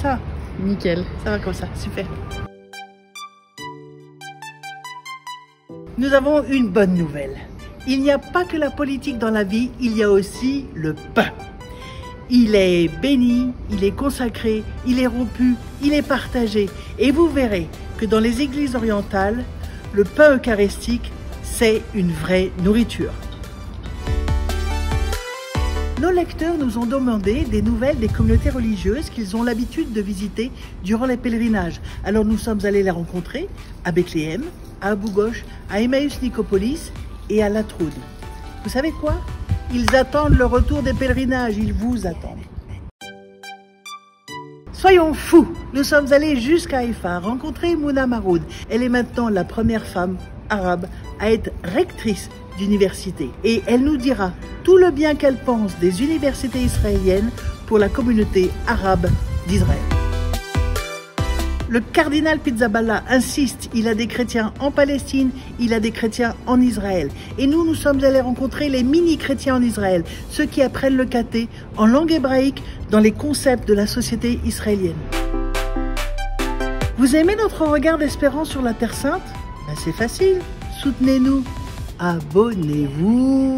Ça, Nickel. ça va comme ça, super. Nous avons une bonne nouvelle. Il n'y a pas que la politique dans la vie, il y a aussi le pain. Il est béni, il est consacré, il est rompu, il est partagé. Et vous verrez que dans les églises orientales, le pain eucharistique, c'est une vraie nourriture. Nos lecteurs nous ont demandé des nouvelles des communautés religieuses qu'ils ont l'habitude de visiter durant les pèlerinages. Alors nous sommes allés les rencontrer à Bethléem, à Abu Ghosh, à Emmaüs Nicopolis et à Latroud. Vous savez quoi? Ils attendent le retour des pèlerinages, ils vous attendent. Soyons fous Nous sommes allés jusqu'à Haïfa rencontrer Mouna Maroud. Elle est maintenant la première femme arabe à être rectrice d'université. Et elle nous dira tout le bien qu'elle pense des universités israéliennes pour la communauté arabe d'Israël. Le cardinal Pizzaballa insiste, il a des chrétiens en Palestine, il a des chrétiens en Israël. Et nous, nous sommes allés rencontrer les mini-chrétiens en Israël, ceux qui apprennent le caté en langue hébraïque dans les concepts de la société israélienne. Vous aimez notre regard d'espérance sur la Terre Sainte? Ben C'est facile, soutenez-nous, abonnez-vous.